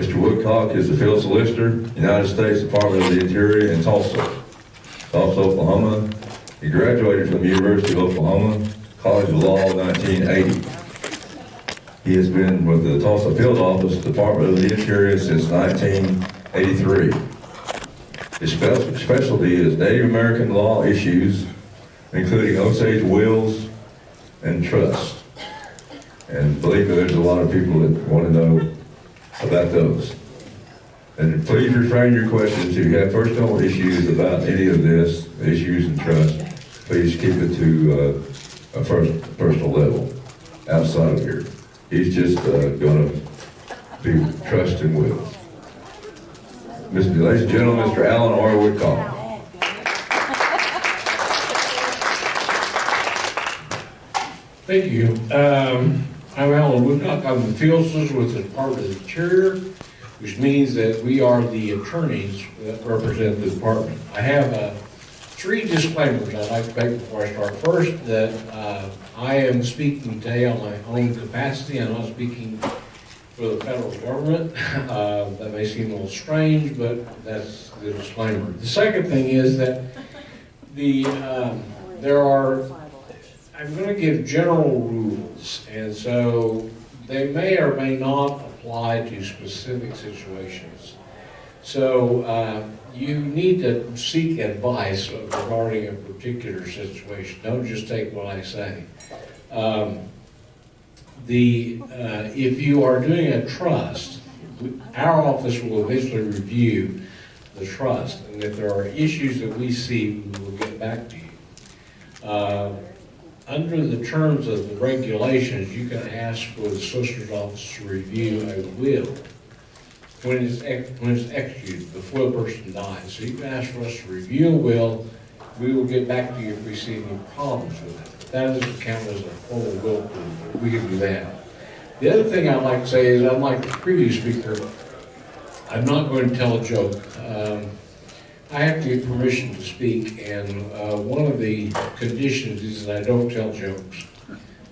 Mr. Woodcock is the field solicitor, United States Department of the Interior in Tulsa, Tulsa, Oklahoma. He graduated from the University of Oklahoma, College of Law, 1980. He has been with the Tulsa Field Office, Department of the Interior since 1983. His specialty is Native American law issues, including Osage wills and trust. And believe me, there's a lot of people that want to know about those. And please refrain your questions, if you have personal issues about any of this, issues and trust, please keep it to uh, a first, personal level, outside of here. He's just uh, gonna be trust with. Mr. Ladies and gentlemen, Mr. Alan R. Thank you. Um, I'm Alan Woodcock. I'm the field with the Department of the Interior, which means that we are the attorneys that represent the department. I have uh, three disclaimers I'd like to make before I start. First, that uh, I am speaking today on my own capacity. I'm not speaking for the federal government. Uh, That may seem a little strange, but that's the disclaimer. The second thing is that the, um, there are I'm going to give general rules, and so they may or may not apply to specific situations. So uh, you need to seek advice regarding a particular situation. Don't just take what I say. Um, The, uh, if you are doing a trust, our office will eventually review the trust, and if there are issues that we see, we will get back to you. Uh, under the terms of the regulations, you can ask for the solicitor's office to review a will when it's, when it's executed, before the person dies. So you can ask for us to review a will, we will get back to you if we see any problems with it. That doesn't count as a formal will we can do that. The other thing I'd like to say is, unlike the previous speaker, I'm not going to tell a joke. Um, I have to get permission to speak, and uh, one of the conditions is that I don't tell jokes.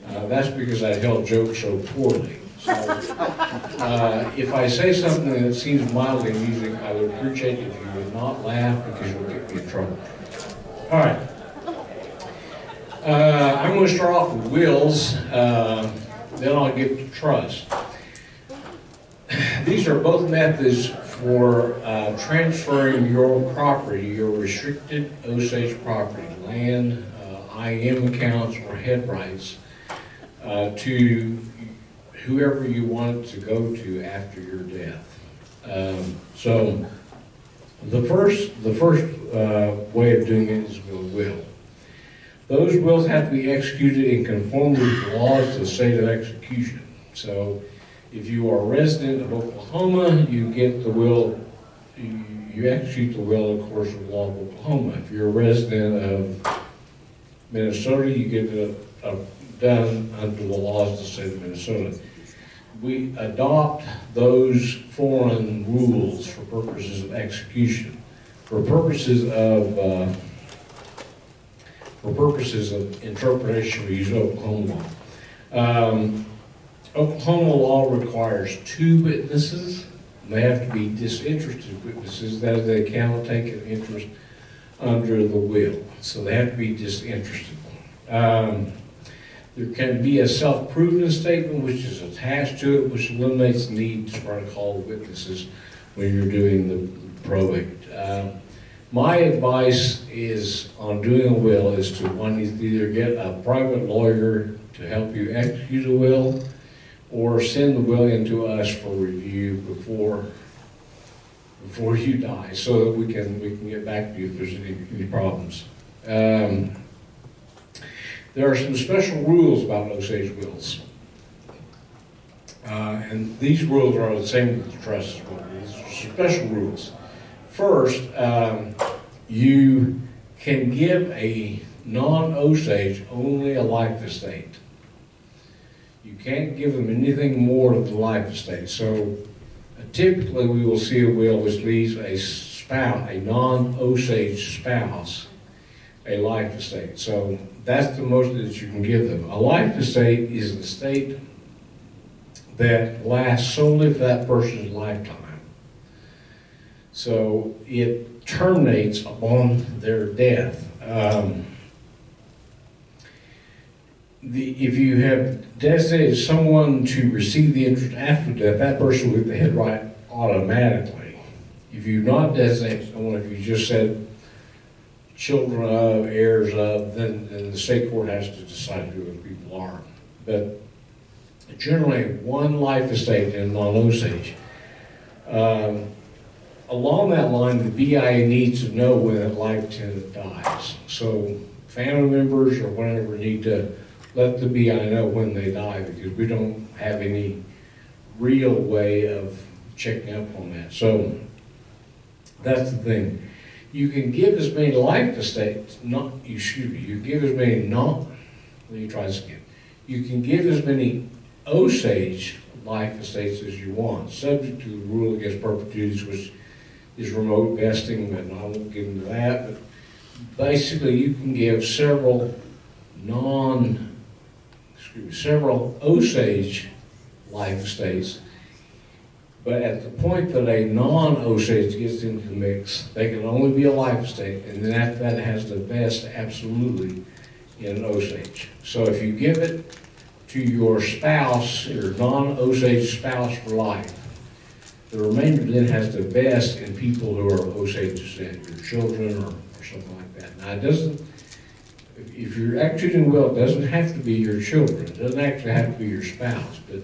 Uh, That's because I tell jokes so poorly. So, uh, if I say something that seems mildly amusing, I would appreciate if you would not laugh, because you'll get me in trouble. All right. Uh, I'm going to start off with wills, uh, then I'll get to trust. These are both methods for uh, transferring your property, your restricted Osage property, land, uh, IM accounts, or head rights, uh, to whoever you want to go to after your death. Um, So, the first, the first uh, way of doing it is with a will. Those wills have to be executed in conformity with the laws of the state of execution. So, if you are a resident of Oklahoma, you get the will, you execute the will of course with law of Oklahoma. If you're a resident of Minnesota, you get it done under the laws of the state of Minnesota. We adopt those foreign rules for purposes of execution. For purposes of, uh, for purposes of interpretation, we use Oklahoma law. Um, Oklahoma law requires two witnesses. They have to be disinterested witnesses, that is, they cannot take an interest under the will, so they have to be disinterested. Um, There can be a self-proven statement which is attached to it, which eliminates the need to try to call witnesses when you're doing the probate. Um, My advice is, on doing a will, is to, one, either get a private lawyer to help you execute a will, or send the will in to us for review before, before you die, so that we can, we can get back to you if there's any, any problems. Um, There are some special rules about Osage wills. Uh, and these rules are the same with the trust as well. Special rules. First, um, you can give a non-Osage only a life estate. You can't give them anything more than the life estate. So uh, typically, we will see a will which leaves a spouse, a non-Osage spouse, a life estate. So that's the most that you can give them. A life estate is an estate that lasts solely for that person's lifetime. So it terminates upon their death. Um, the, if you have designated someone to receive the interest after death, that person will get the head right automatically. If you not designate someone, if you just said children of, heirs of, then, then the state court has to decide who those people are. But generally, one life estate in non-Osage. Um, along that line, the BIA needs to know when that life tenant dies. So family members or whatever need to let the BIA know when they die because we don't have any real way of checking up on that. So that's the thing. You can give as many life estates, not, you excuse me, you give as many not, let me try this again. You can give as many Osage life estates as you want, subject to the rule against perpetuities, which is remote vesting, but I won't get into that. But basically, you can give several non, me, several Osage life states, But at the point that a non-Osage gets into the mix, they can only be a life state, and then after that has the best absolutely in an Osage. So if you give it to your spouse, your non-Osage spouse for life, the remainder then has the best in people who are Osage descent, your children or, or something like that. Now, it doesn't, if- you're executing a will, doesn't have to be your children, it doesn't actually have to be your spouse, but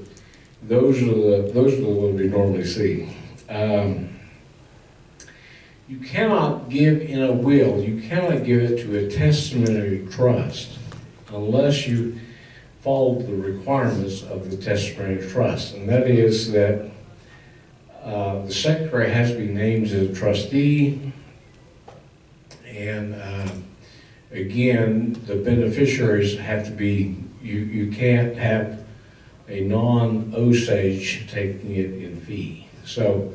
those are the, those are the ones we normally see. Um, You cannot give in a will, you cannot give it to a testamentary trust unless you follow the requirements of the testamentary trust. And that is that uh, the secretary has to be named as a trustee. And um, again, the beneficiaries have to be, you, you can't have a non-Osage taking it in fee. So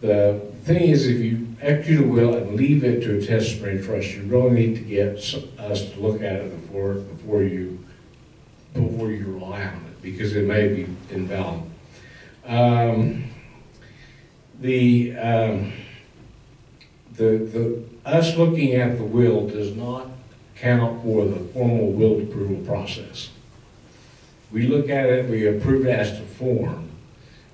the thing is, if you execute a will and leave it to a testamentary trust, you really need to get us to look at it before, before you, before you rely on it, because it may be invalid. Um, The, um, the, the, us looking at the will does not count for the formal will approval process. We look at it, we approve it as to form,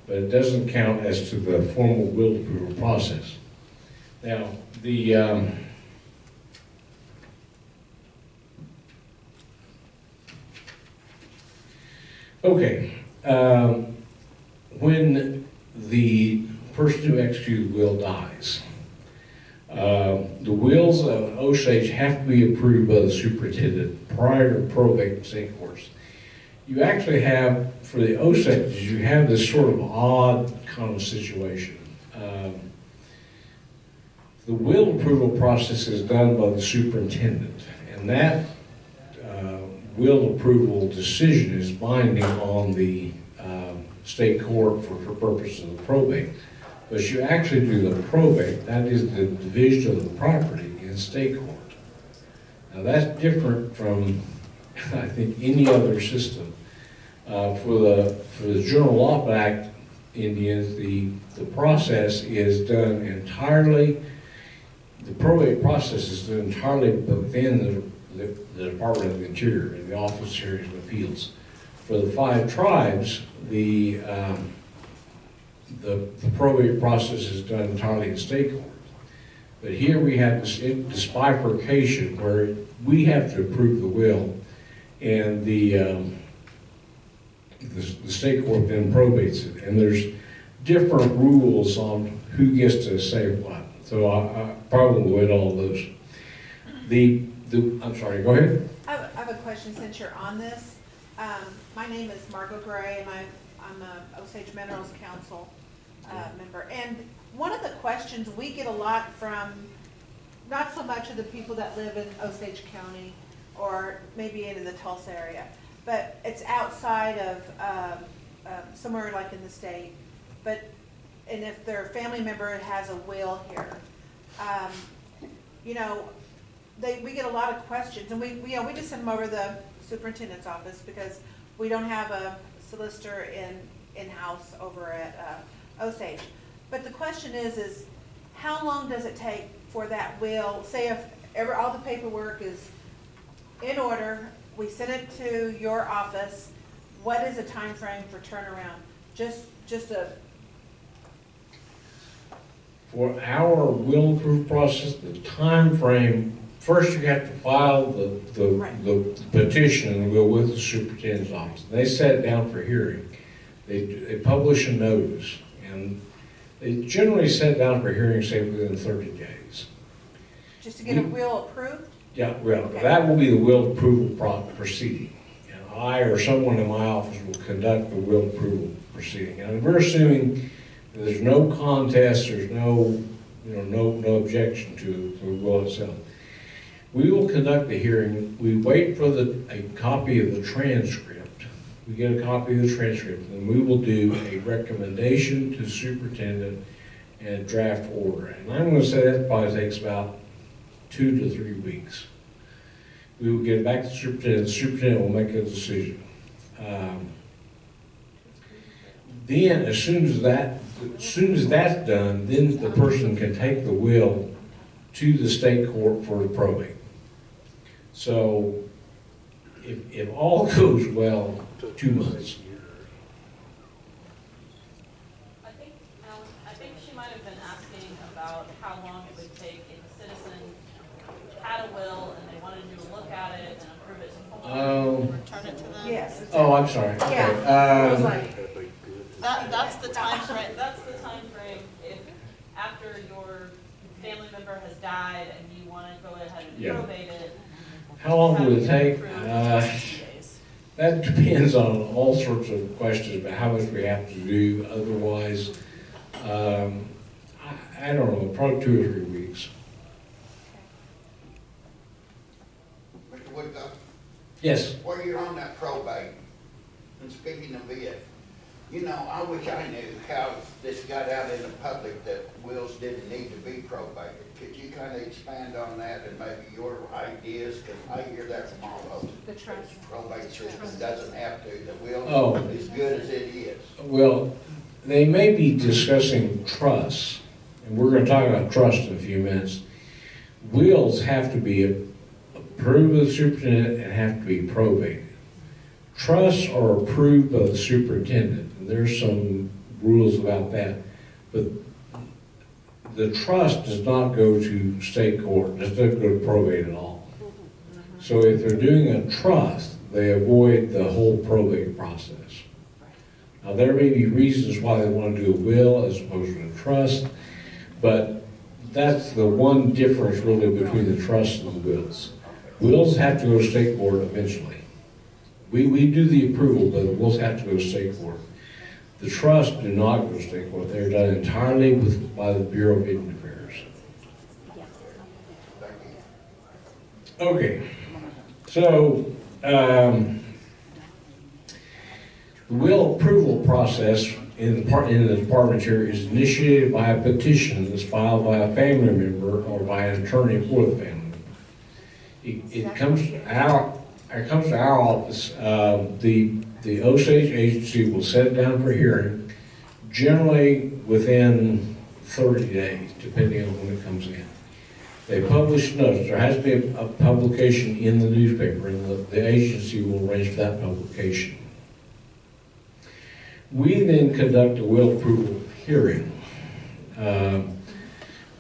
but it doesn't count as to the formal will approval process. Now, the, um, okay, um, when the person who executed the will dies, the wills of Osage have to be approved by the superintendent prior to probate and state courts you actually have, for the Osages, you have this sort of odd kind of situation. Um, The will approval process is done by the superintendent, and that uh, will approval decision is binding on the um, state court for, for purposes of probate. But you actually do the probate, that is the division of the property in state court. Now, that's different from, I think, any other system. Uh, For the, for the General Law Act Indians, the, the process is done entirely, the probate process is done entirely within the, the- the Department of the Interior and the Office of Appeals. For the five tribes, the, um, the the probate process is done entirely in state court. But here we have this, this bifurcation where we have to approve the will and the, um, the, the state court then probates it, and there's different rules on who gets to say what. So I, I probably win all those. The, the, I'm sorry, go ahead. I have, I have a question since you're on this. Um, my name is Margo Gray and I'm, I'm a Osage Minerals Council, uh, member. And one of the questions we get a lot from, not so much of the people that live in Osage County or maybe in the Tulsa area, but it's outside of, um, um, somewhere like in the state. But, and if their family member has a will here, um, you know, they, we get a lot of questions, and we, we, you know, we just send them over the superintendent's office, because we don't have a solicitor in, in-house over at uh, Osage. But the question is, is how long does it take for that will, say if ever, all the paperwork is in order, we send it to your office, what is the time frame for turnaround? Just, just a, For our will approve process, the time frame. First you have to file the, the, Right. the petition and go with the superintendent's office. They set it down for hearing. They, they publish a notice and they generally set down for hearing, say within thirty days. just to get a will approved? Yeah, well, Okay. that will be the will approval proceeding. And I or someone in my office will conduct the will approval proceeding. And we're assuming there's no contest, there's no, you know, no, no objection to the will itself. We will conduct the hearing, we wait for the, a copy of the transcript. We get a copy of the transcript, and we will do a recommendation to superintendent and draft order. And I'm gonna say that probably takes about two to three weeks. We will get back to the superintendent, the superintendent will make a decision. Um, Then, as soon as that, as soon as that's done, then the person can take the will to the state court for the probate. So, if, if all goes well, two months. I think, Alan, I think she might have been asking about how long it would take if a citizen had a will and they wanted to look at it and approve it to Oh. and return it to them. Yes. it's- Oh, I'm sorry. Okay, Yeah, I was um, like, That, that's the time frame. that's the time frame. if after your family member has died and you wanna go ahead and Yeah. probate it. How long would it take? Uh, That depends on all sorts of questions about how much we have to do otherwise. Um, I, I don't know, probably two or three weeks. Mr. Woodcock, Yes, while you're on that probate, and speaking of it, you know, I wish I knew how this got out in the public that wills didn't need to be probated. Could you kind of expand on that and maybe your ideas, because I hear that from all of them. the trust. Probate system doesn't have to, the will Oh. is good as it is. well, they may be discussing trusts, and we're gonna talk about trust in a few minutes. Wills have to be approved by the superintendent and have to be probated. Trusts are approved by the superintendent, and there's some rules about that. But the trust does not go to state court, it does not go to probate at all. So if they're doing a trust, they avoid the whole probate process. Now, there may be reasons why they want to do a will as opposed to a trust, but that's the one difference really between the trust and the wills. Wills have to go to state court eventually. We, we do the approval, but the wills have to go to state court. The trust do not go state court, they're done entirely with, by the Bureau of Indian Affairs. Okay, so, um, the will approval process in the in the department here is initiated by a petition that's filed by a family member or by an attorney for the family. It, it comes our, it comes to our office, um, the, the Osage agency will set it down for hearing, generally within thirty days, depending on when it comes in. They publish notice, there has to be a, a publication in the newspaper, and the, the agency will arrange for that publication. We then conduct a will approval hearing. Um,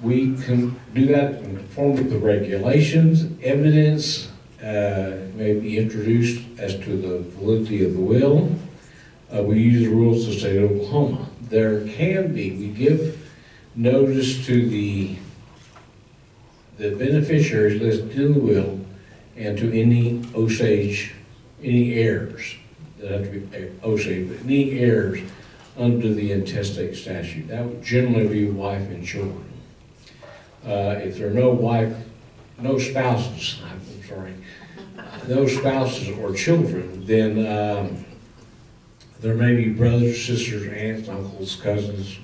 We can do that in conformity with the regulations, evidence, uh, may be introduced as to the validity of the will. Uh, we use the rules of the state of Oklahoma. There can be, we give notice to the the beneficiaries listed in the will and to any Osage, any heirs, that have to be uh, Osage, but any heirs under the intestate statute. That would generally be wife and children. Uh, if there are no wife, no spouses, sorry, no spouses or children, then, um, there may be brothers, sisters, aunts, uncles, cousins,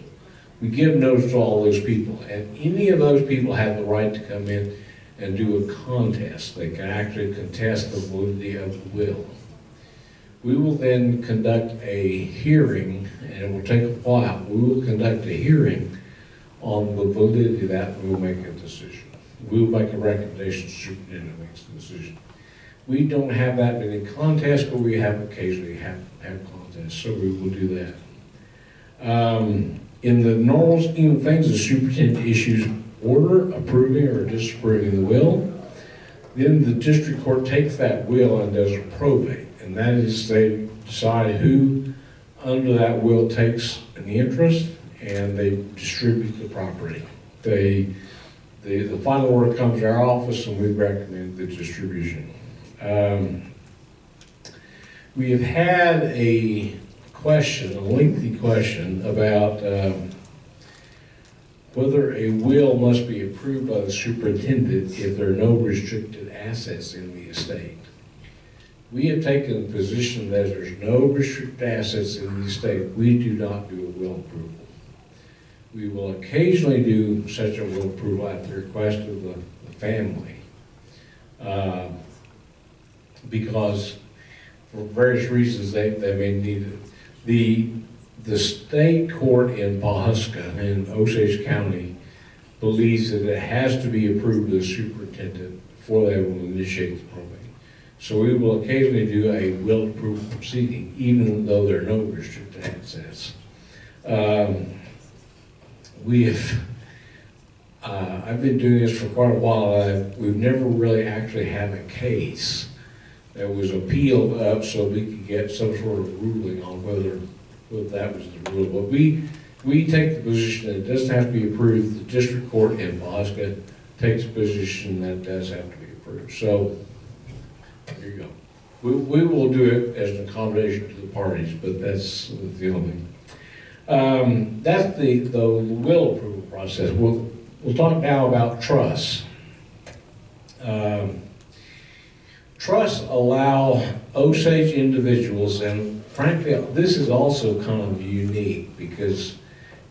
we give notice to all those people, and any of those people have the right to come in and do a contest. They can actually contest the validity of the will. We will then conduct a hearing, and it will take a while. We will conduct a hearing on the validity of that, we'll make a decision. We will make a recommendation, to superintendent makes the decision. We don't have that many contests, but we have occasionally have, have contests, so we will do that. Um, in the normal scheme of things, the superintendent issues order approving or disapproving the will. Then the district court takes that will and does a probate, and that is they decide who under that will takes an interest, and they distribute the property. They, the, the final order comes to our office, and we recommend the distribution. Um, We have had a question, a lengthy question about um, whether a will must be approved by the superintendent if there are no restricted assets in the estate. We have taken the position that there's no restricted assets in the estate. We do not do a will approval. We will occasionally do such a will approval at the request of the, the family. Um, because for various reasons, they, they may need it. The, the state court in Pawhuska in Osage County believes that it has to be approved by the superintendent before they will initiate the probate. So we will occasionally do a will approval proceeding, even though there are no restricted assets. Um, We have, uh, I've been doing this for quite a while, I've, we've never really actually had a case that was appealed up so we could get some sort of ruling on whether, whether that was the rule. But we, we take the position that it doesn't have to be approved, the district court in Pawhuska takes the position that does have to be approved. So, there you go. We, we will do it as an accommodation to the parties, but that's the only. Um, that's the, the will approval process. We'll, we'll talk now about trusts. Um, Trusts allow Osage individuals, and frankly, this is also kind of unique because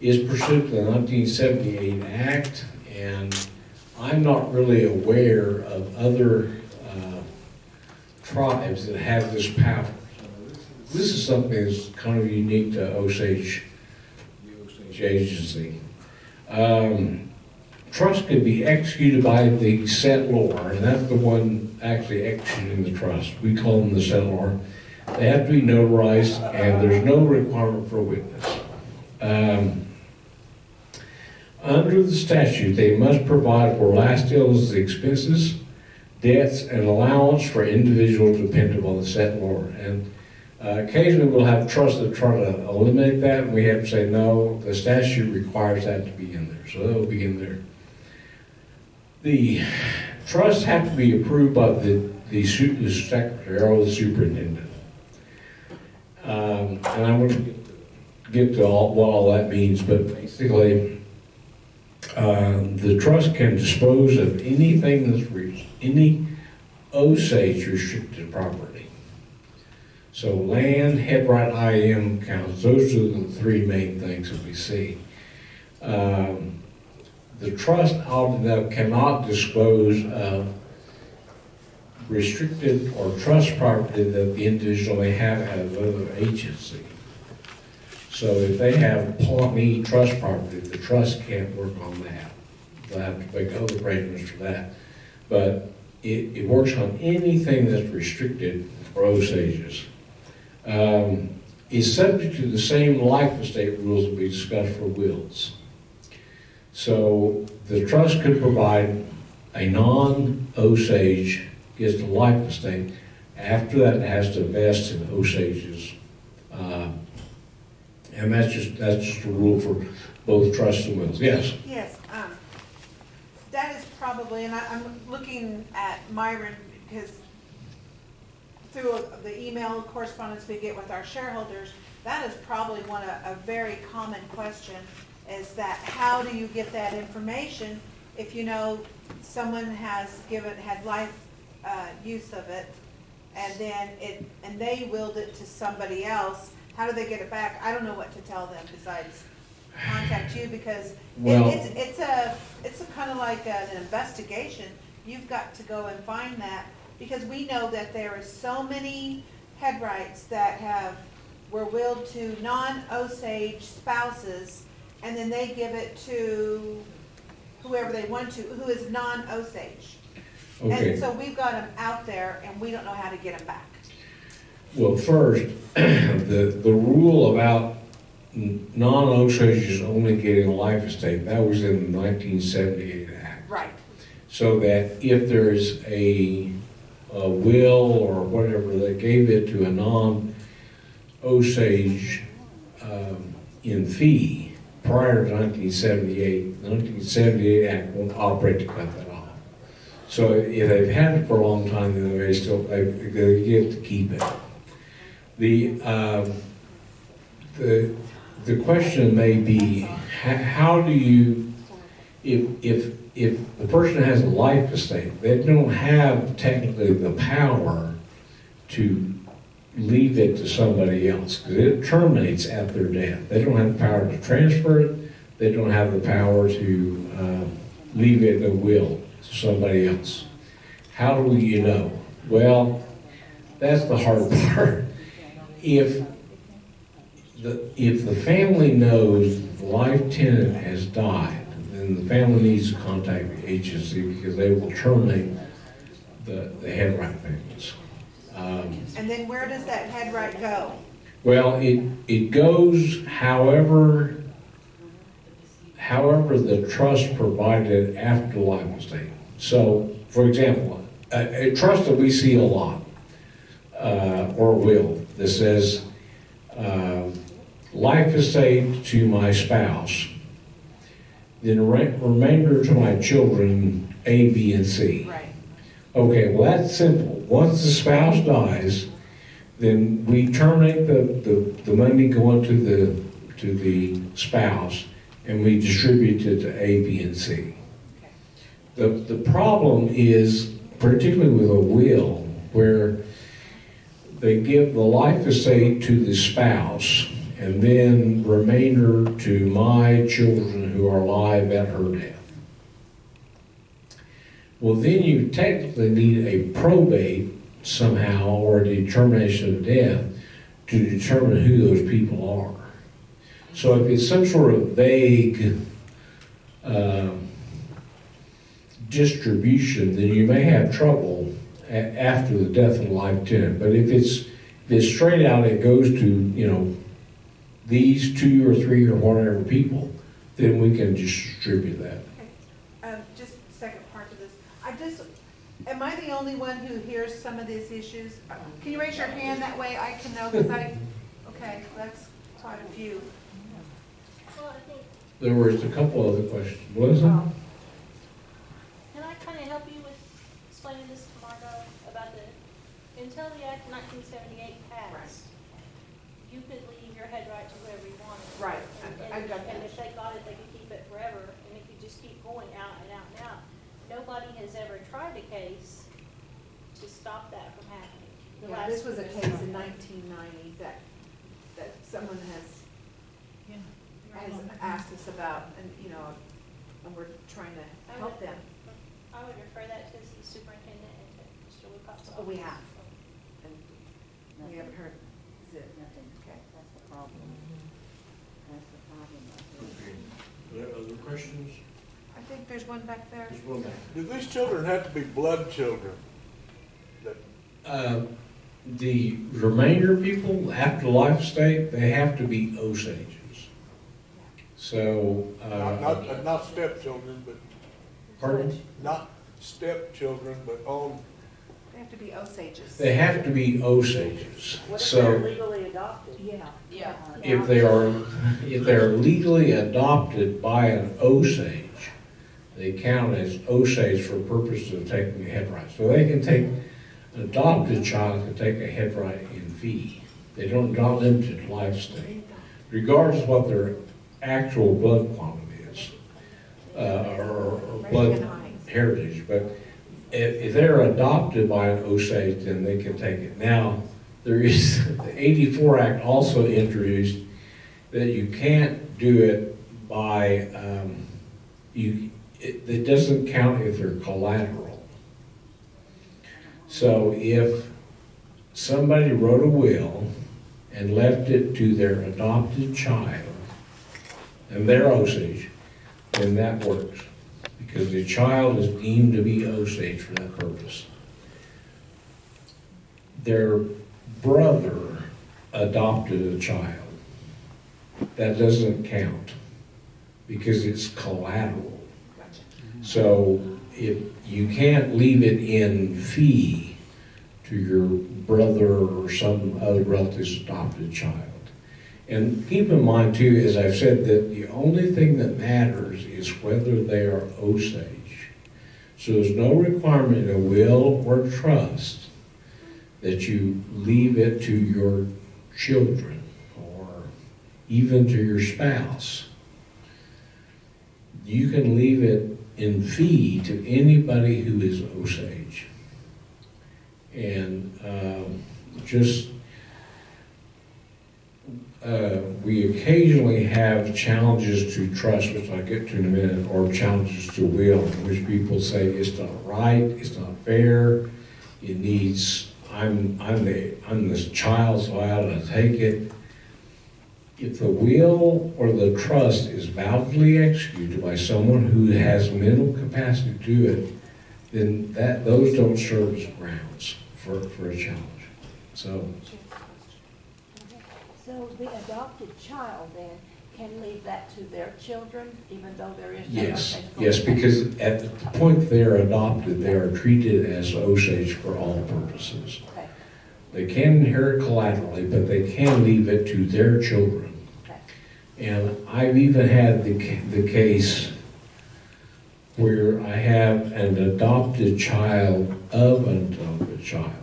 it's pursuant to the 1978 Act, and I'm not really aware of other uh, tribes that have this power. This is something that's kind of unique to Osage, Osage agency. Um, Trust can be executed by the settlor, and that's the one actually executing the trust. We call them the settlor. They have to be notarized, and there's no requirement for a witness. Um, Under the statute, they must provide for last illness expenses, debts, and allowance for individuals dependent on the settlor. And uh, occasionally, we'll have trusts that try to eliminate that, and we have to say, no, the statute requires that to be in there, so that'll be in there. The trusts have to be approved by the, the the secretary or the superintendent. Um, and I want to get to all, what all that means, but basically, um, the trust can dispose of anything that's re any Osage restricted property. So land, head right IM counts, those are the three main things that we see. Um, the trust enough cannot dispose of restricted or trust property that the individual may have out of other agency. So if they have Pawnee trust property, the trust can't work on that. They'll have to make other arrangements for that. But it, it works on anything that's restricted for Osages. Um, is subject to the same life estate rules that we discussed for wills. So the trust could provide a non-Osage gets the life estate. After that, it has to vest in Osages. Uh, And that's just, that's just a rule for both trusts and wills. Yes? Yes, um, that is probably, and I, I'm looking at Myron, because through the email correspondence we get with our shareholders, that is probably one, a, a very common question, is that how do you get that information if you know someone has given, had life, uh, use of it, and then it, and they willed it to somebody else, how do they get it back? I don't know what to tell them besides contact you, because it, it's, it's a, it's a kind of like an investigation. You've got to go and find that, because we know that there are so many head rights that have, were willed to non-Osage spouses, and then they give it to whoever they want to, who is non-Osage. Okay. And so we've got them out there, and we don't know how to get them back. Well, first, the, the rule about n- non-Osages only getting a life estate, that was in the nineteen seventy-eight Act. Right. So that if there's a, a will or whatever that gave it to a non-Osage, um, in fee prior to nineteen seventy-eight, the nineteen seventy-eight Act won't operate to cut that off. So if they've had it for a long time, then they still, they, they get to keep it. The, um, the, the question may be, how do you, if, if, if the person has a life estate, they don't have technically the power to leave it to somebody else, because it terminates at their death. They don't have the power to transfer it, they don't have the power to, um, leave it in a will to somebody else. How do you know? Well, that's the hard part. If the, if the family knows the life tenant has died, then the family needs to contact the agency because they will terminate the, the head right payments. Um, And then where does that head right go? well, it, it goes however, however the trust provided after life estate. So, for example, a, a trust that we see a lot, uh, or will, that says, uh, life estate to my spouse, then re- remainder to my children, A, B, and C. Right. Okay, well, that's simple. Once the spouse dies, then we terminate the, the, the money going to the, to the spouse, and we distribute it to A, B, and C. The, the problem is, particularly with a will, where they give the life estate to the spouse, and then remainder to my children who are alive at her death. Well, then you technically need a probate somehow or a determination of death to determine who those people are. So if it's some sort of vague um, distribution, then you may have trouble after the death of the life tenant. But if it's, if it's straight out, it goes to, you know, these two or three or whatever people, then we can distribute that. Okay. Um, just second part to this. I just, am I the only one who hears some of these issues? Can you raise your hand that way I can know? Cause I, okay, that's quite a few. There was a couple other questions. Was there? Oh. Can I kind of help you with explaining this to Margo about the, until the Act 1978, Right, And, I- I and, got and that. if they got it, they could keep it forever, and it could just keep going out and out and out. Nobody has ever tried a case to stop that from happening. The Yeah, last this was a case in nineteen ninety that, that someone has, Yeah. has asked us about, and, you know, and we're trying to help them. I would refer that to the superintendent and to Mr. Wilcox. Oh, we have. And we haven't heard, is it? Nothing, Okay. that's the problem. That's the problem. I think. Are there other questions? I think there's one back there. Just one back. Do these children have to be blood children? Uh, The remainder people, after life state, they have to be Osages. So, not, uh, not, not stepchildren, but, pardon? not stepchildren, but own, They have to be Osages. They have to be Osages. What if they're So legally adopted? Yeah. Yeah. if they are, if they're legally adopted by an Osage, they count as Osage for purposes of taking a head right. So they can take, an adopted child can take a head right in fee. They don't, not limited to life estate, regardless of what their actual blood quantity is, uh, or, or blood heritage. But if, if they're adopted by an Osage, then they can take it. Now, there is, the eighty-four Act also introduced that you can't do it by, um, you, it, it doesn't count if they're collateral. So if somebody wrote a will and left it to their adopted child, and their Osage, then that works. Because the child is deemed to be Osage for that purpose. Their brother adopted a child. That doesn't count, because it's collateral. So if, you can't leave it in fee to your brother or some other relative's adopted child. And keep in mind too, as I've said, that the only thing that matters is whether they are Osage. So there's no requirement in a will or trust that you leave it to your children or even to your spouse. You can leave it in fee to anybody who is Osage. And um, just, uh, we occasionally have challenges to trust, which I'll get to in a minute, or challenges to will, which people say it's not right, it's not fair, it needs, I'm, I'm the, I'm this child, so I ought to take it. If the will or the trust is validly executed by someone who has mental capacity to do it, then that, those don't serve as grounds for, for a challenge. So, So the adopted child then can leave that to their children, even though there is no yes, yes, because at the point they're adopted, they are treated as Osage for all purposes. They can inherit collaterally, but they can leave it to their children. And I've even had the, the case where I have an adopted child of an adopted child.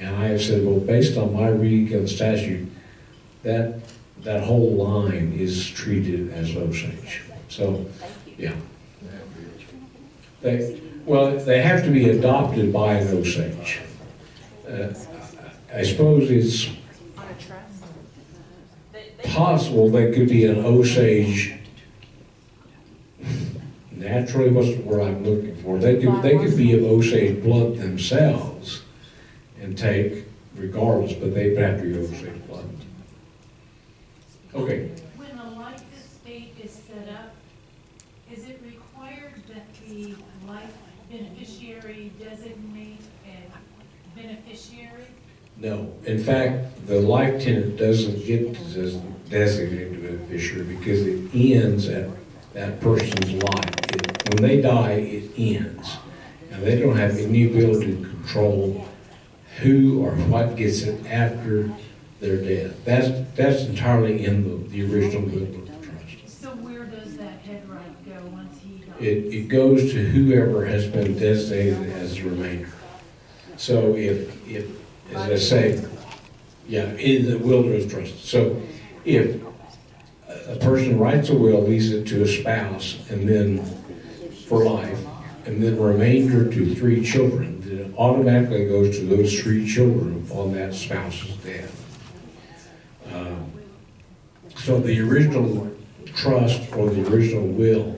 And I have said, well, based on my reading of the statute, that, that whole line is treated as Osage. So, yeah. They, well, they have to be adopted by an Osage. Uh, I suppose it's possible they could be an Osage. Naturally, the word I'm looking for? They could, they could be of Osage blood themselves and take regardless, but they'd have to be Osage blood. Okay, When a life estate is set up, is it required that the life beneficiary designate a beneficiary? No. In fact, the life tenant doesn't get des- designated beneficiary because it ends at that person's life. It- When they die, it ends. And they don't have any ability to control who or what gets it after their death. That's, that's entirely in the, the original will of the trust. So where does that head right go once he dies? It, it goes to whoever has been designated as the remainder. So if, if, as I say, yeah, in the will or trust. So if a- person writes a will, leaves it to a spouse, and then for life, and then remainder to three children, then it automatically goes to those three children on that spouse's death. Um, So the original trust or the original will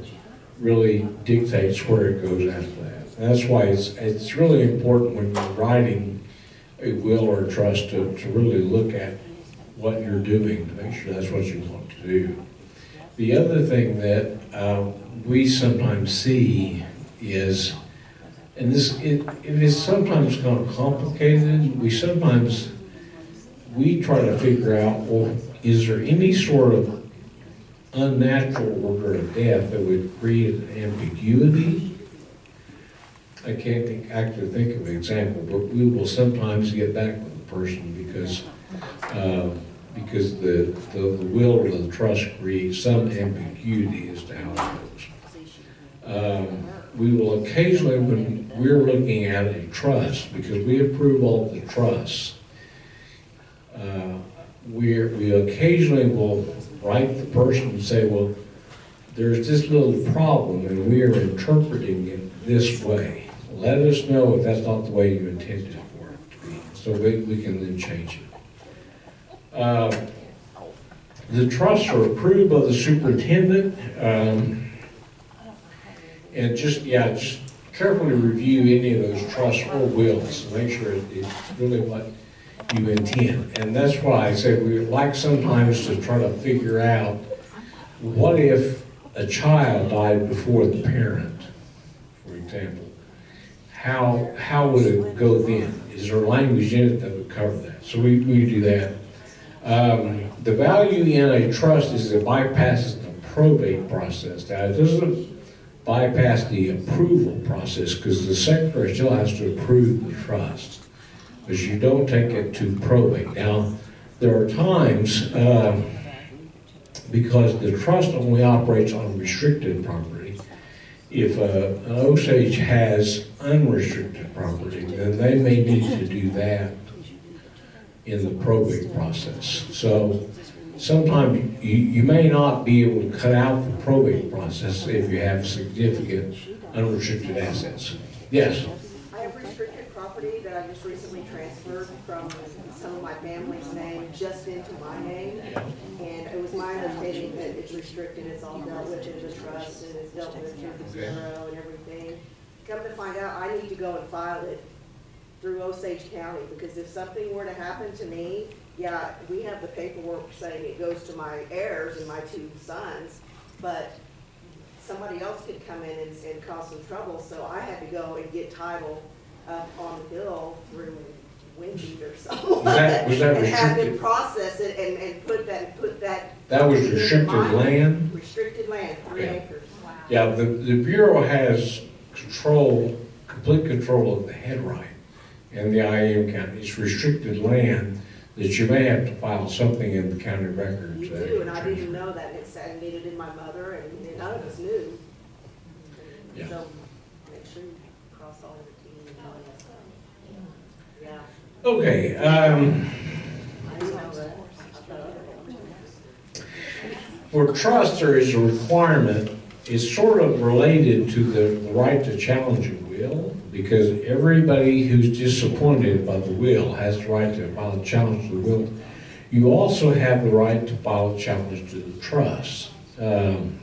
really dictates where it goes after that. And that's why it's, it's really important when you're writing a will or a trust to, to really look at what you're doing, to make sure that's what you want to do. The other thing that uh, we sometimes see is, and this, it, it is sometimes kind of complicated, we sometimes, we try to figure out, well, is there any sort of unnatural order of death that would create ambiguity? I can't think- actually think of an example, but we will sometimes get back with the person because, uh, because the, the the will or the trust creates some ambiguity as to how it goes. Um, We will occasionally, when we're looking at a trust, because we approve all the trusts, uh, we're, we occasionally will write the person and say, well, there's this little problem and we are interpreting it this way. Let us know if that's not the way you intended for it to be, so we, we can then change it. Uh, The trusts are approved by the superintendent, um, and just, yeah, just carefully review any of those trusts or wills, to make sure it's really what you intend. And that's why I said we like sometimes to try to figure out, what if a child died before the parent, for example? How, how would it go then? Is there language in it that would cover that? So we, we do that. Um, the value in a trust is it bypasses the probate process. Now, it doesn't bypass the approval process because the secretary still has to approve the trust. But you don't take it to probate. Now, there are times, um, because the trust only operates on restricted property, if uh, an Osage has unrestricted property, then they may need to do that in the probate process. So sometimes you, you may not be able to cut out the probate process if you have significant unrestricted assets. Yes? I have restricted property that I just recently transferred from some of my family's name just into my name. And it was my understanding that it's restricted, it's all dealt with in the trust and it's dealt with through the bureau and everything. Come to find out, I need to go and file it through Osage County, because if something were to happen to me, yeah, we have the paperwork saying it goes to my heirs and my two sons, but somebody else could come in and, and cause some trouble, so I had to go and get title up on the hill through Wendy or someone. that- was that And have them restricted? process it and, and put that, put that. That was restricted my- land? Restricted land, three Yeah. acres. Yeah, the, the Bureau has control, complete control of the head right in the IIM account. It's restricted land that you may have to file something in the county records. You that do, and I transfer. didn't know that, and it said needed in my mother, and none of us knew. Yeah. So, make sure you cross all the T's and all that stuff. Yeah, Okay, um, for trust, there is a requirement, it's sort of related to the the right to challenge a will, because everybody who's disappointed by the will has the right to file a challenge to the will. You also have the right to file a challenge to the trust. Um,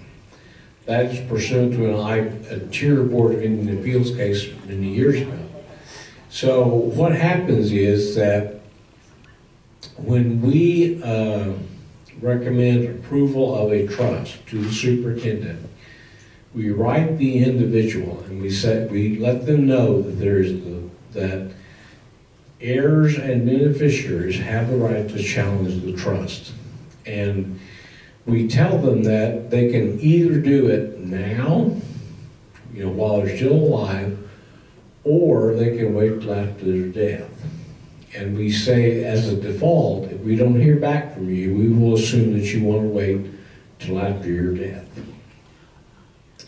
That is pursuant to an I, a tier board of Indian appeals case many years ago. So what happens is that when we, uh, recommend approval of a trust to the superintendent. We write the individual and we say, we let them know that there is the, that heirs and beneficiaries have the right to challenge the trust. And we tell them that they can either do it now, you know, while they're still alive, or they can wait till after their death. And we say, as a default, if we don't hear back from you, we will assume that you want to wait till after your death.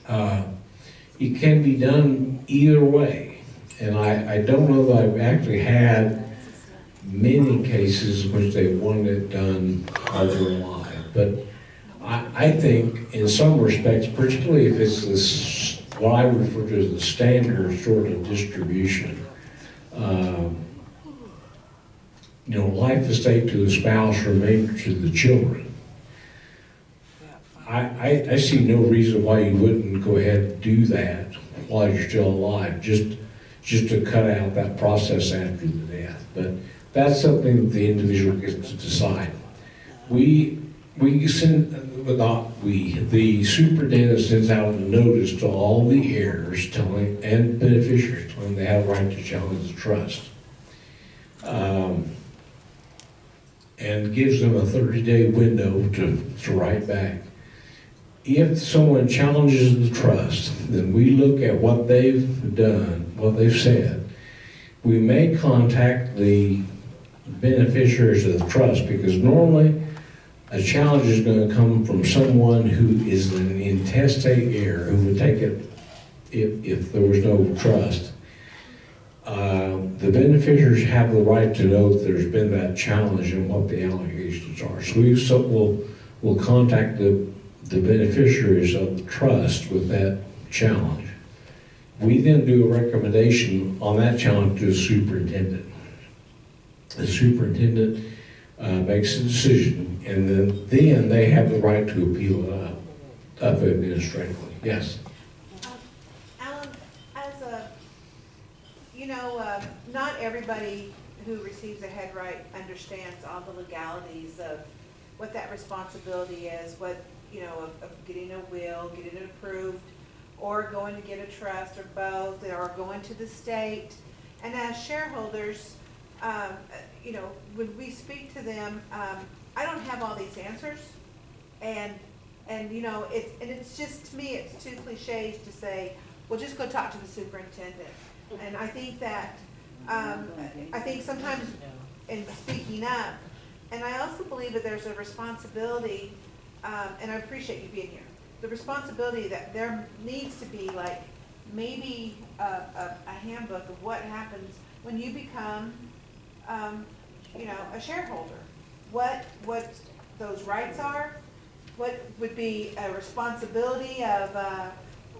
Uh, It can be done either way. And I, I don't know that I've actually had many cases in which they wanted it done they're alive. But I, I think in some respects, particularly if it's this, what I refer to as the standard sort of distribution, um, you know, life estate to the spouse, remainder to the children. I, I, I see no reason why you wouldn't go ahead and do that while you're still alive, just, just to cut out that process after the death. But that's something that the individual gets to decide. We, we send, not we, the superintendent sends out a notice to all the heirs telling, and beneficiaries, telling they have a right to challenge the trust. Um, and gives them a 30-day window to, to write back. If someone challenges the trust, then we look at what they've done, what they've said. We may contact the beneficiaries of the trust, because normally a challenge is going to come from someone who is an intestate heir, who would take it if, if there was no trust. Uh, the beneficiaries have the right to know that there's been that challenge and what the allegations are. So we so will will contact the the beneficiaries of the trust with that challenge. We then do a recommendation on that challenge to the superintendent. The superintendent uh, makes a decision, and then then they have the right to appeal it up, up administratively. Yes. Alan, as a, you know, uh, not everybody who receives a head right understands all the legalities of what that responsibility is, what, you know, of, of getting a will, getting it approved, or going to get a trust, or both, or going to the state. And as shareholders, um, you know, when we speak to them, um, I don't have all these answers. And, and, you know, it's, and it's just, to me, it's too cliches to say, well, just go talk to the superintendent. And I think that, um, I think sometimes in speaking up, and I also believe that there's a responsibility, um, and I appreciate you being here, the responsibility that there needs to be like, maybe a, a, a handbook of what happens when you become, um, you know, a shareholder. What, what those rights are, what would be a responsibility of, uh,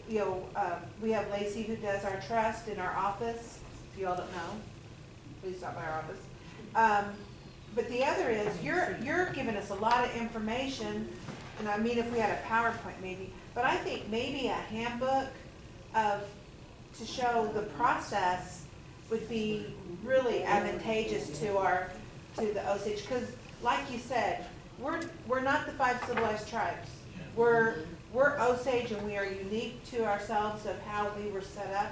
you know, uh, we have Lacey who does our trust in our office, if you all don't know, please stop by our office. Um, but the other is, you're, you're giving us a lot of information, and I mean, if we had a PowerPoint maybe, but I think maybe a handbook of, to show the process would be really advantageous to our, to the Osage, because like you said, we're, we're not the five civilized tribes. We're, we're Osage and we are unique to ourselves of how we were set up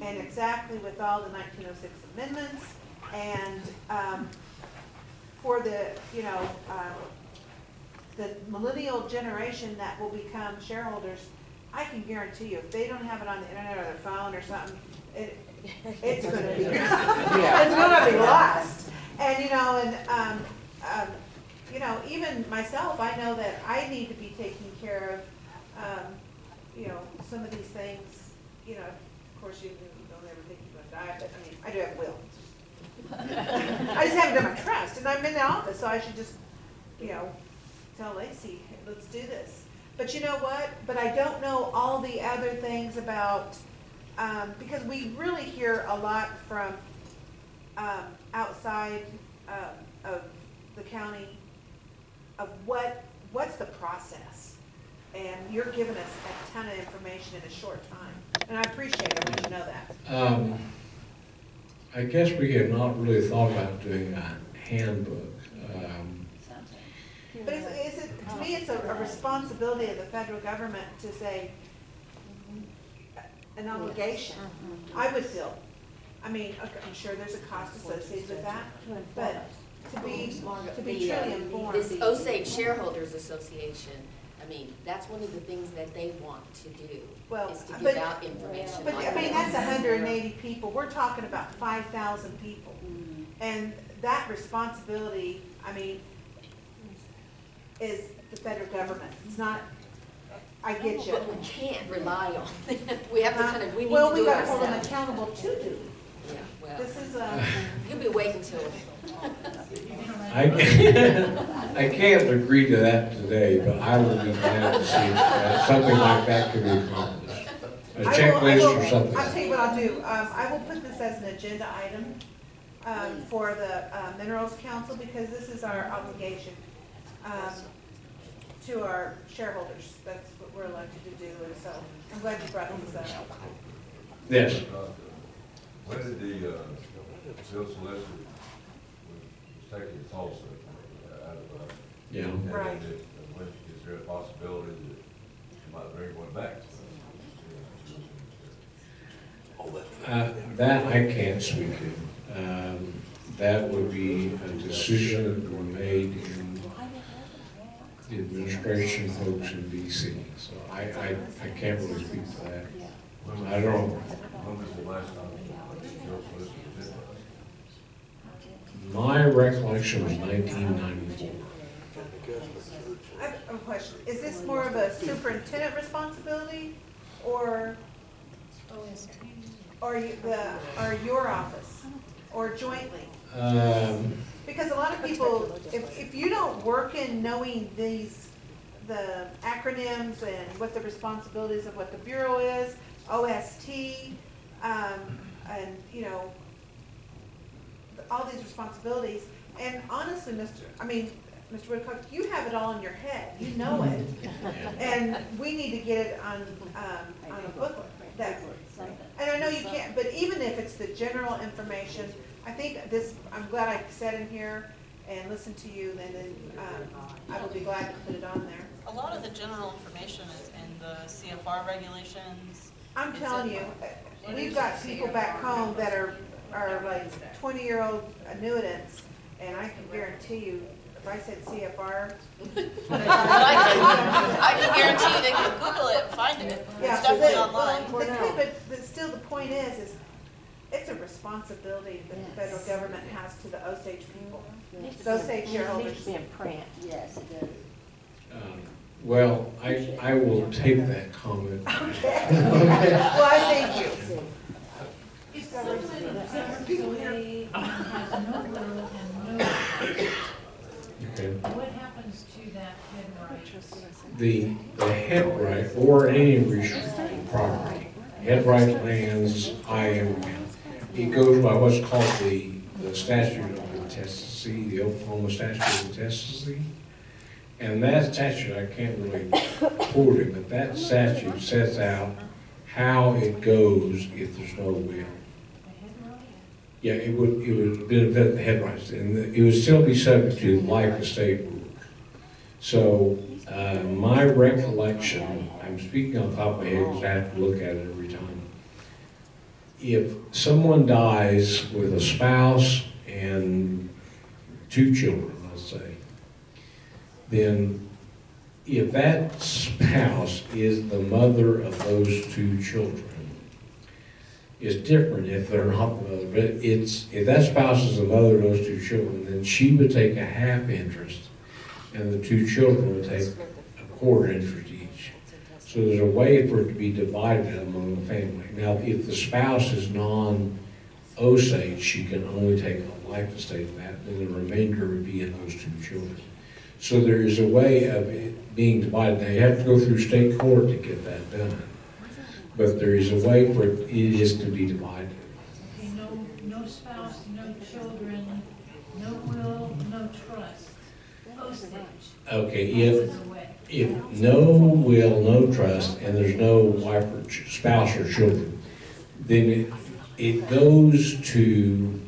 and exactly with all the nineteen oh six amendments and, um, for the, you know, um, the millennial generation that will become shareholders, I can guarantee you, if they don't have it on the internet or their phone or something, it, it's gonna be, it's gonna be lost. And, you know, and, um, um, you know, even myself, I know that I need to be taking care of, um, you know, some of these things, you know, of course, you, you don't ever think you're gonna die, but, I mean, I do have will. I just haven't done my trust, and I'm in the office, so I should just, you know, tell Lacey, let's do this. But you know what? But I don't know all the other things about, um, because we really hear a lot from, um, outside, uh, of the county of what, what's the process? And you're giving us a ton of information in a short time, and I appreciate it, I want you to know that. Um, I guess we have not really thought about doing a handbook. Um, But is, is it, to me, it's a, a responsibility of the federal government to say, an obligation, mm-hmm. I would feel. I mean, okay, I'm sure there's a cost associated with that, but to be, to be The, truly informed. This Osage Shareholders Association, I mean, that's one of the things that they want to do, Well, is to but- give out information But, like I mean, this. that's hundred and eighty people, we're talking about five thousand people. Mm-hmm. And that responsibility, I mean, is the federal government, it's not, I get you. But we can't rely on them. We have to kind of, we need Well, to we do it gotta hold them accountable to do. Yeah, well, This is a, you'll be waiting till, I can't, I can't agree to that today, but I would be glad to see if something like that could be accomplished. A I will- I checklist will- or something. I'll tell you what I'll do, um, I will put this as an agenda item, um, for the, uh, Minerals Council, because this is our obligation, um, to our shareholders, that's what we're elected to do, and so, I'm glad you brought this up. Yes. Uh, When did the, uh, field solicitor was taking its also out of, uh, Yeah. and Right. is when- is there a possibility that you might bring one back? Uh, That I can't speak to. Um, That would be a decision that would be made in the administration folks in DC. So I, I, I can't really speak to that. I don't know. When was the last time the field solicitor did that? My recollection was nineteen ninety-four. I have a question, is this more of a superintendent responsibility, or, or you, the, or your office, or jointly? Um, Because a lot of people, if, if you don't work in knowing these, the acronyms and what the responsibilities of what the Bureau is, OST, um, and, you know, all these responsibilities, and honestly, Mr., I mean, Mr. Woodcock, you have it all in your head, you know it. And we need to get it on, um, on a booklet that, and I know you can't, but even if it's the general information, I think this, I'm glad I sat in here and listened to you, and then, um, I will be glad to put it on there. A lot of the general information is in the CFR regulations. I'm It's telling in- you, uh, we've got people back home that are, are like twenty-year-old annuitants, and I can guarantee you, if I said CFR. I can guarantee they can Google it and find it. Yeah, It's definitely but- online. the- But, but still, the point is, is it's a responsibility that the federal government has to the Osage people. Needs to Those be- state Needs shareholders. to be in print, yes, it does. Um, Well, I, I will take that comment. Well, I thank you. If someone passes away and has no will and no, Okay. what happens to that head right? The, the head right or any restricted property, head right lands, IIM, it goes by what's called the, the statute of intestacy, the Oklahoma statute of intestacy. And that statute, I can't really quote it, but that statute sets out how it goes if there's no will. Yeah, it would, it would benefit the head rights, and it would still be subject to life estate rules. So, uh, my recollection, I'm speaking on top of my head because I have to look at it every time. If someone dies with a spouse and two children, let's say, then if that spouse is the mother of those two children, is different if they're not the mother, but it's, if that spouse is the mother of those two children, then she would take a half interest, and the two children would take a quarter interest. So there's a way for it to be divided among the family. Now, if the spouse is non-Osage, she can only take a life estate of that, and the remainder would be in those two children. So there is a way of it being divided. Now, you have to go through state court to get that done. But there is a way for it it is to be divided. Okay, no, no spouse, no children, no will, no trust. Osage. Okay, if, Passes away. If no will, no trust, and there's no wife or spouse or children, then it, it goes to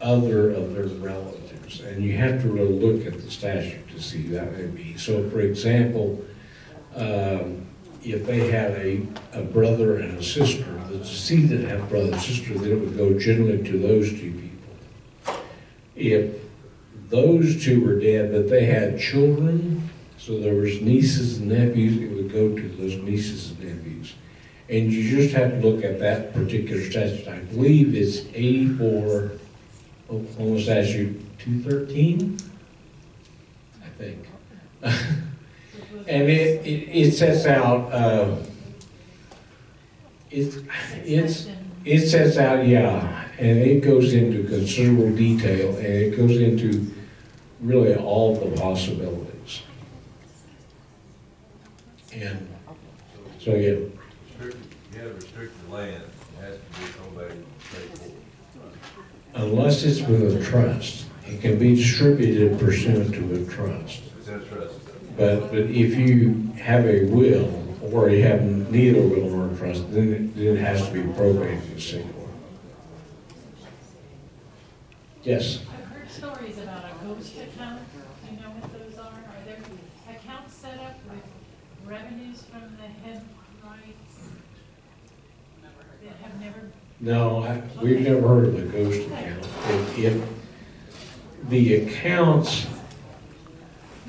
other of their relatives. And you have to really look at the statute to see that would be. So for example, um, if they had a, a brother and a sister, the decedent had brother and sister, then it would go generally to those two people. If those two were dead, but they had children, so there was nieces and nephews, it would go to those nieces and nephews. And you just have to look at that particular statute. I believe it's eighty-four, Oklahoma statute two thirteen, I think. And it, it, it sets out, uh, it's, it's, it sets out, yeah, and it goes into considerable detail, and it goes into really all the possibilities. And, so, yeah, Restricted, you have restricted land, it has to be probated state court. unless it's with a trust, it can be distributed pursuant to a trust. It's in a trust. But, but if you have a will, or you have neither will nor a trust, then it, then it has to be probated in state court. Yes? I've heard stories about a ghost account. Do you know what those are? Are there accounts set up with revenues from the head rights that have never, No, I, we've never heard of a ghost account. If, if the accounts,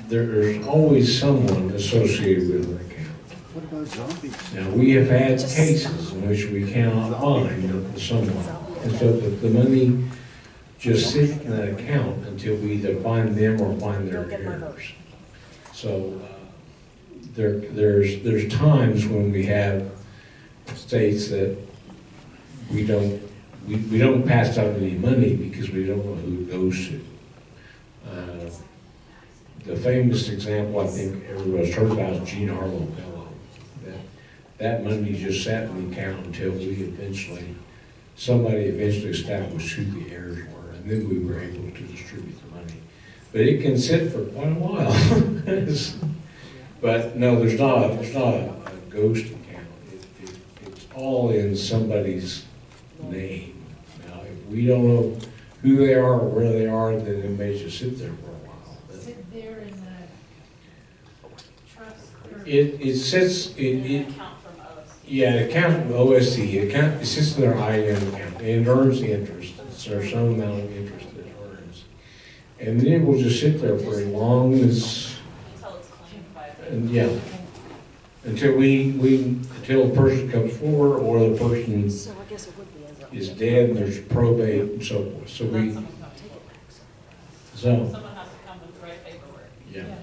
there's always someone associated with an account. What about zombies? Now, we have had cases in which we cannot find someone. And so the, the money just sits in that account until we either find them or find their heirs. So, uh, there, there's, there's times when we have states that we don't, we, we don't pass out any money because we don't know who it goes to. Uh, The famous example I think everybody's heard about is Gene Harlow Bello. That, that money just sat in the account until we eventually, somebody eventually established who the heirs were, and then we were able to distribute the money. But it can sit for quite a while. But no, there's not, a- there's not a a ghost account. It, it, it's all in somebody's name. Now, if we don't know who they are or where they are, then it may just sit there for a while. But Sit there in the trust or? It, it sits, it, An it, account from OST. yeah, it counts from OST, it count, it sits in their IIM account, and it earns the interest. It's There's some amount of interest that it earns. And then it will just sit there for as long as, Until it's claimed by the. and yeah, until we, we, until a person comes forward or the person So I guess it would be as a. is dead and there's probate and so forth. So Then we, someone's gonna take it back. so, Someone has to come and write paperwork yeah. to, to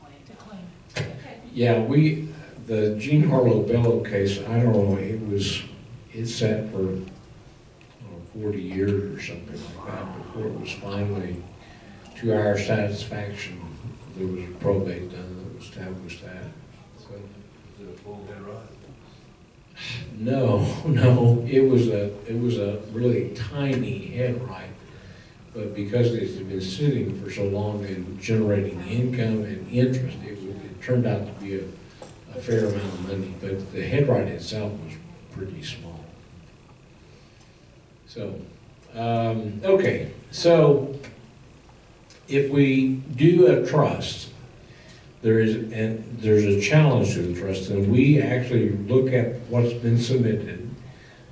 claim. To claim. Okay. Yeah, we, the Gene Harlow Bello case, I don't know, it was, it sat for I don't know, forty years or something like that before it was finally, to our satisfaction, there was a probate done that established that. So, Is it a full head right? No, no, it was a, it was a really tiny headright, but because it had been sitting for so long and generating income and interest, it, was- it turned out to be a, a fair amount of money, but the head right itself was pretty small. So, um, okay, so if we do a trust, there is, and there's a challenge to the trust, and we actually look at what's been submitted.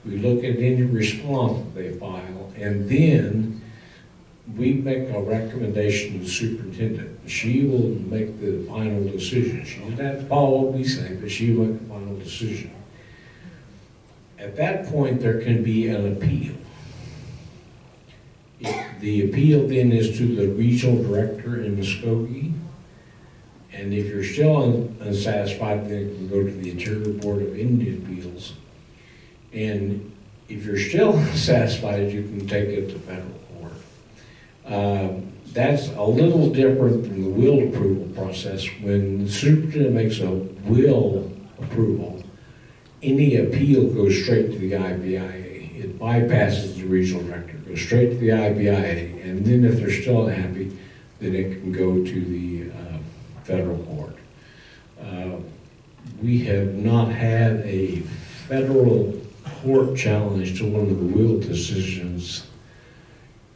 We look at any response they file, and then we make a recommendation to the superintendent. She will make the final decision. She doesn't have to follow what we say, but she will make the final decision. At that point, there can be an appeal. The appeal then is to the regional director in Muskogee. And if you're still unsatisfied, then you can go to the Interior Board of Indian Appeals. And if you're still unsatisfied, you can take it to federal court. Um, That's a little different than the will approval process. When the superintendent makes a will approval, any appeal goes straight to the IBIA. It bypasses the regional director, goes straight to the IBIA, and then if they're still unhappy, then it can go to the uh, federal court. Uh, We have not had a federal court challenge to one of the will decisions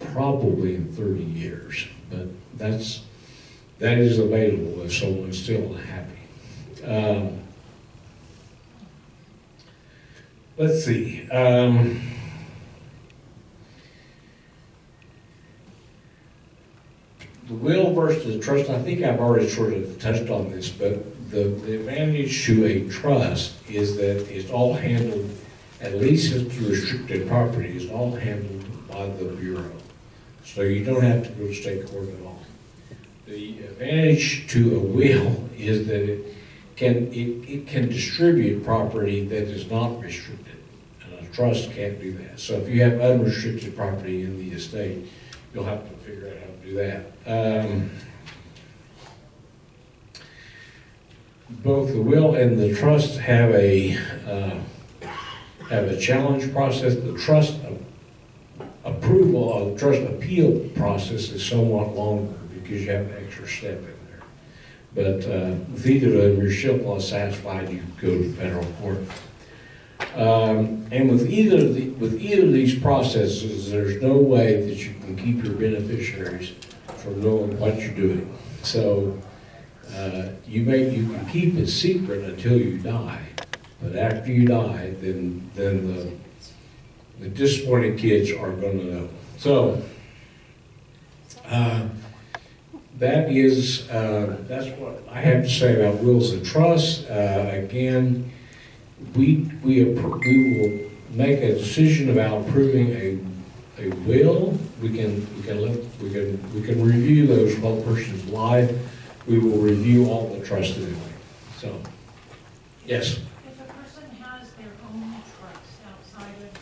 probably in 30 years, but that's, that is available if someone's still unhappy. Um, Let's see. um, The will versus the trust, I think I've already sort of touched on this, but the, the advantage to a trust is that it's all handled, at least if it's restricted property, is all handled by the Bureau. So you don't have to go to state court at all. The advantage to a will is that it can, it, it can distribute property that is not restricted. And a trust can't do that. So if you have unrestricted property in the estate, you'll have to figure out how to do that. Um, Both the will and the trust have a, uh, have a challenge process. The trust approval, or the trust appeal process is somewhat longer because you have an extra step in there. But uh, with either of them, you're still not satisfied, you go to federal court. Um, And with either, of the- with either of these processes, there's no way that you can keep your beneficiaries from knowing what you're doing. So uh, you may, you can keep it secret until you die, but after you die, then, then the, the disappointed kids are gonna know. So, uh, that is, uh, that's what I have to say about wills and trusts. Uh, Again, we, we, we will make a decision about approving a, a will. We can, we can let, we can, we can review those while the person's alive. We will review all the trust anyway. So, yes, If a person has their own trust outside of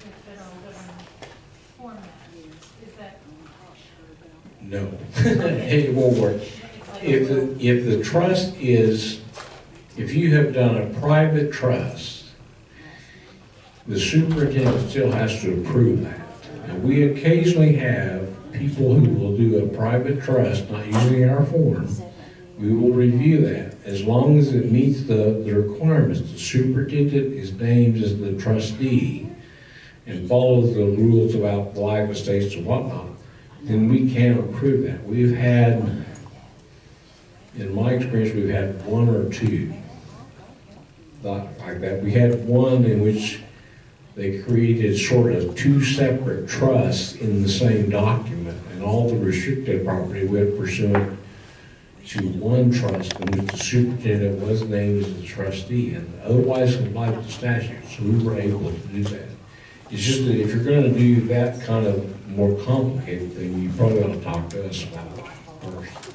the federal government format, is that? no, it won't work. If, the- if the trust is, if you have done a private trust, the superintendent still has to approve that. And we occasionally have people who will do a private trust, not using our form. We will review that, as long as it meets the, the requirements. The superintendent is named as the trustee, and follows the rules about life estates and whatnot, then we can approve that. We've had, in my experience, we've had one or two not like that. We had one in which they created sort of two separate trusts in the same document, and all the restricted property went pursuant to one trust in which the superintendent was named as the trustee, and otherwise complied with the statute, so we were able to do that. It's just that if you're gonna do that kind of more complicated thing, you probably ought to talk to us about it first.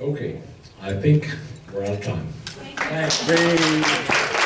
Okay, I think we're out of time. Thank you. Thanks, Dean.